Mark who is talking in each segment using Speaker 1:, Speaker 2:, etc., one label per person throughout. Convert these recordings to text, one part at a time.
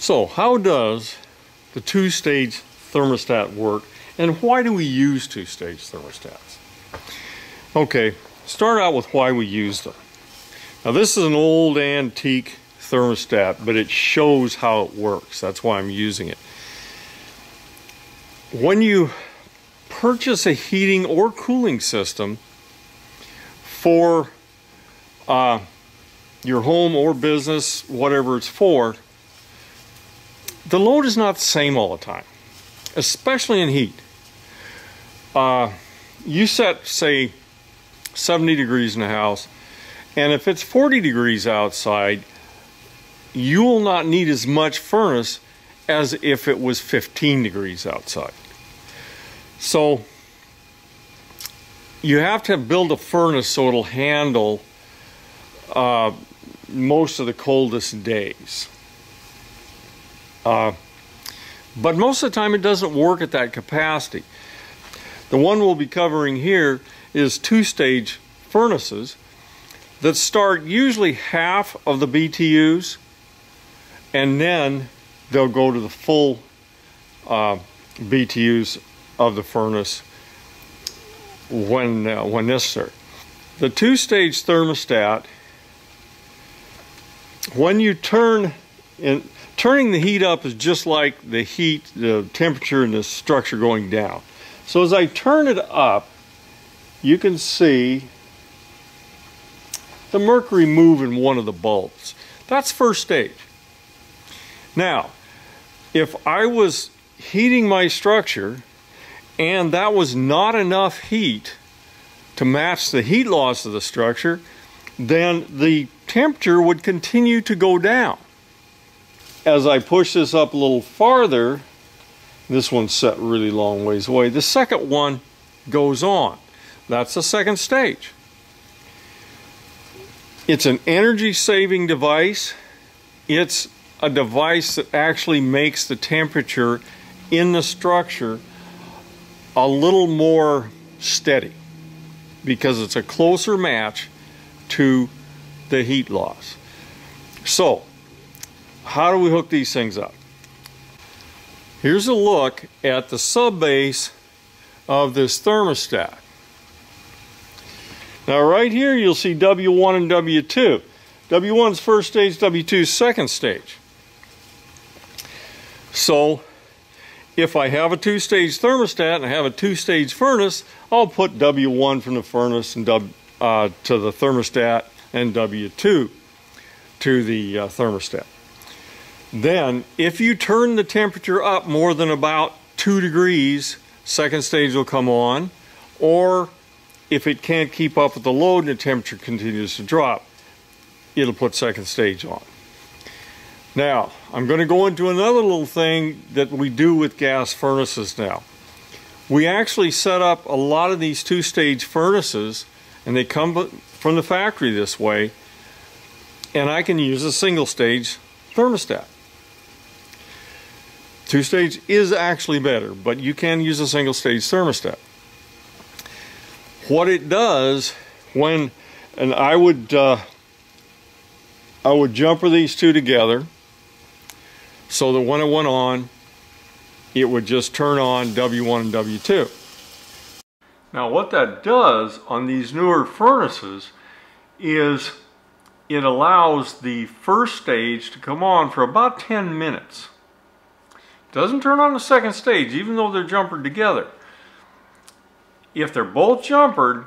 Speaker 1: So how does the two-stage thermostat work and why do we use two-stage thermostats? Okay, start out with why we use them. Now this is an old antique thermostat, but it shows how it works. That's why I'm using it. When you purchase a heating or cooling system for uh, your home or business, whatever it's for, the load is not the same all the time, especially in heat. Uh, you set, say, 70 degrees in the house, and if it's 40 degrees outside, you will not need as much furnace as if it was 15 degrees outside. So you have to build a furnace so it'll handle uh, most of the coldest days. Uh, but most of the time it doesn't work at that capacity. The one we'll be covering here is two-stage furnaces that start usually half of the BTUs and then they'll go to the full uh, BTUs of the furnace when, uh, when necessary. The two-stage thermostat, when you turn, in, turning the heat up is just like the heat, the temperature and the structure going down. So as I turn it up, you can see the mercury move in one of the bulbs. That's first stage. Now, if I was heating my structure and that was not enough heat to match the heat loss of the structure, then the temperature would continue to go down. As I push this up a little farther, this one's set really long ways away, the second one goes on. That's the second stage. It's an energy saving device. It's a device that actually makes the temperature in the structure a little more steady because it's a closer match to the heat loss. So, how do we hook these things up? Here's a look at the subbase of this thermostat. Now right here you'll see W1 and W2. W1's first stage, W2's second stage. So if I have a two-stage thermostat and I have a two-stage furnace, I'll put W1 from the furnace and w, uh, to the thermostat and W2 to the uh, thermostat. Then, if you turn the temperature up more than about 2 degrees, second stage will come on, or if it can't keep up with the load and the temperature continues to drop, it'll put second stage on. Now, I'm going to go into another little thing that we do with gas furnaces now. We actually set up a lot of these two-stage furnaces, and they come from the factory this way, and I can use a single-stage thermostat. Two-stage is actually better, but you can use a single-stage thermostat. What it does when, and I would, uh, I would jumper these two together, so that when it went on, it would just turn on W1 and W2. Now what that does on these newer furnaces is it allows the first stage to come on for about 10 minutes. Doesn't turn on the second stage even though they're jumpered together. If they're both jumpered,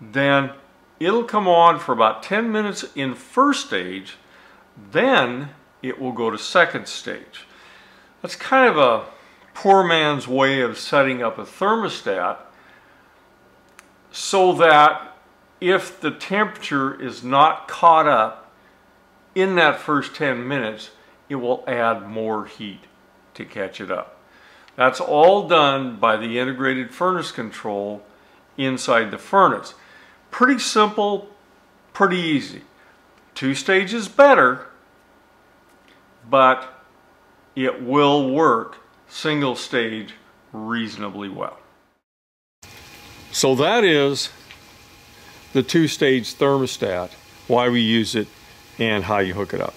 Speaker 1: then it'll come on for about 10 minutes in first stage, then it will go to second stage. That's kind of a poor man's way of setting up a thermostat so that if the temperature is not caught up in that first 10 minutes, it will add more heat to catch it up. That's all done by the integrated furnace control inside the furnace. Pretty simple, pretty easy. Two stages better, but it will work single stage reasonably well. So that is the two-stage thermostat, why we use it, and how you hook it up.